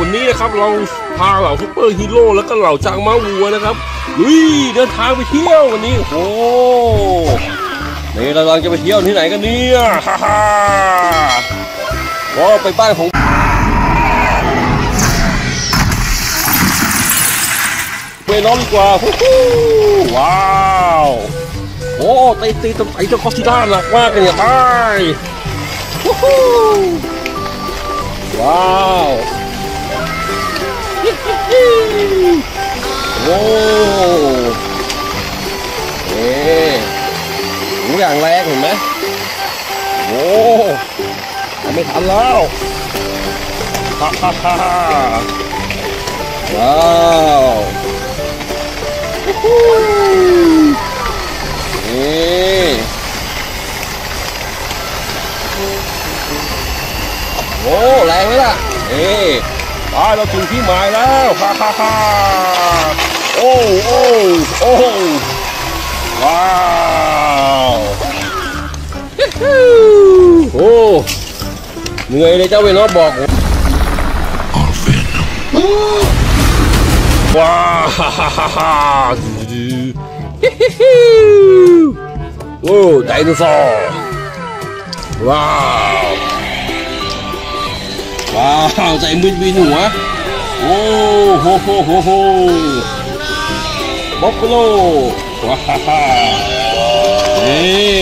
วันนี้นะครับเราพาเหล่าซุปเปอร์ฮีโร่แล้วก็เหล่าจางม้าวัวนะครับลุยเดินทางไปเที่ยววันนี้โอ้นี่เรากำลังจะไปเที่ยวที่ไหนกันเนี่ยฮ่าฮ่าก็ไปบ้านของไปนองดีกว่าฮู้ฮู้ว้าวโอ้ตีตีตรงไอ้เจ้าคอสซิด้าหนักมากเลยเนี่ยไปฮู้ฮู้ เอ๊หูอย่างแรงเห็นไหมโอ้ทำไม่ทันแล้วฮ่าฮ่าฮ่าว้าวฮู้ฮู้นี่โอ้แรงไหมล่ะนี่ไปเราถึงที่หมายแล้วฮ่าฮ่าฮ่า เหนื่อยเลยเจ้าเวนอบอกผมว้าวฮ่าฮ่าฮ่าฮ่าโอ้ไดโนเสาร์ว้าวว้าวใจมืดวินหัวโอ้โหโหโหโหบ๊อบโลว้าวนี่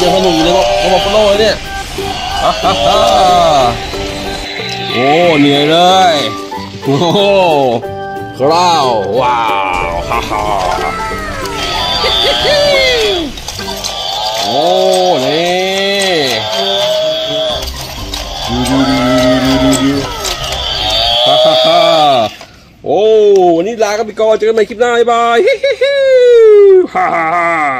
ยังสนุกอยู่เลยก็บ๊อบโลเนี่ยฮ่าฮ่าฮ่า โอ้เหนื่อยเลยโอ้คราวว้าวฮ่าฮ่าโอ้นี่ดูดูดูดูดูฮ่าฮ่าฮ่าโอ้วันนี้ลากันไปก่อนเจอกันใหม่คลิปหน้าบ๊ายบายฮ่าฮ่า